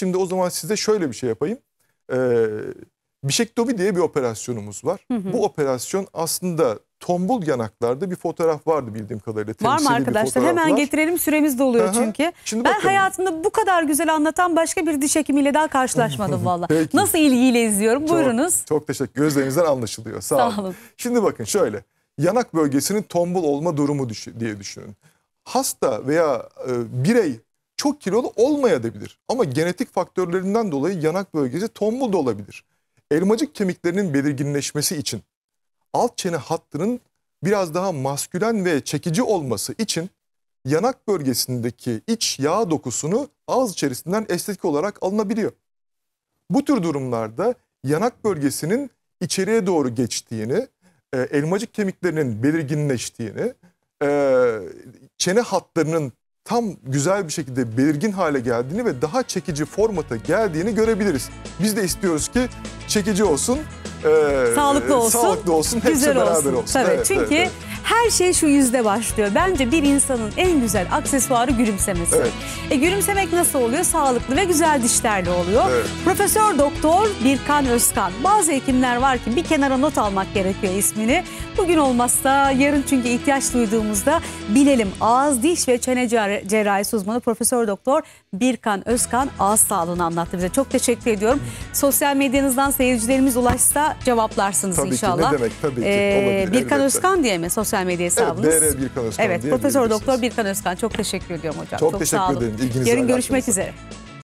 Şimdi o zaman size şöyle bir şey yapayım. Ee, bişektomi diye bir operasyonumuz var. Hı hı. Bu operasyon aslında tombul yanaklarda bir fotoğraf vardı bildiğim kadarıyla. Var mı arkadaşlar? Hemen var. getirelim süremiz doluyor Aha. çünkü. Şimdi Ben bakın. hayatımda bu kadar güzel anlatan başka bir diş hekimiyle daha karşılaşmadım valla. Nasıl ilgiyle izliyorum? Çok- Buyurunuz. Çok teşekkür Gözlerinizden anlaşılıyor. Sağ, Sağ olun. olun. Şimdi bakın şöyle. Yanak bölgesinin tombul olma durumu düş- diye düşünün. Hasta veya e, birey çok kilolu olmayabilir. Ama genetik faktörlerinden dolayı yanak bölgesi tombul da olabilir. Elmacık kemiklerinin belirginleşmesi için alt çene hattının biraz daha maskülen ve çekici olması için yanak bölgesindeki iç yağ dokusunu ağız içerisinden estetik olarak alınabiliyor. Bu tür durumlarda yanak bölgesinin içeriye doğru geçtiğini, e, elmacık kemiklerinin belirginleştiğini, e, çene hatlarının tam güzel bir şekilde belirgin hale geldiğini ve daha çekici formata geldiğini görebiliriz. Biz de istiyoruz ki çekici olsun, e, Sağlıklı olsun, sağlıklı olsun, hepsi Güzel beraber olsun. olsun. Tabii. Evet, Çünkü evet, evet. her şey şu yüzde başlıyor. Bence bir insanın en güzel aksesuarı gülümsemesi. Evet. E, gülümsemek nasıl oluyor? Sağlıklı ve güzel dişlerle oluyor. Evet. Profesör Doktor Birkan Özkan. Bazı hekimler var ki bir kenara not almak gerekiyor ismini. Bugün olmazsa yarın çünkü ihtiyaç duyduğumuzda bilelim. Ağız, diş ve çene cer- cerrahisi uzmanı Profesör Doktor Birkan Özkan ağız sağlığını anlattı bize. Çok teşekkür ediyorum. Sosyal medyanızdan seyircilerimiz ulaşsa cevaplarsınız Tabii ki, inşallah. ne demek, tabii ki. Ee, Olabilir, Birkan elbette. Özkan diye mi sosyal medya Evet, hesabınız? DR Birkan Özkan Evet, Profesör. Doktor Birkan Özkan. Çok teşekkür ediyorum hocam. Çok sağ teşekkür olun. ederim. İlginize, Yarın görüşmek üzere.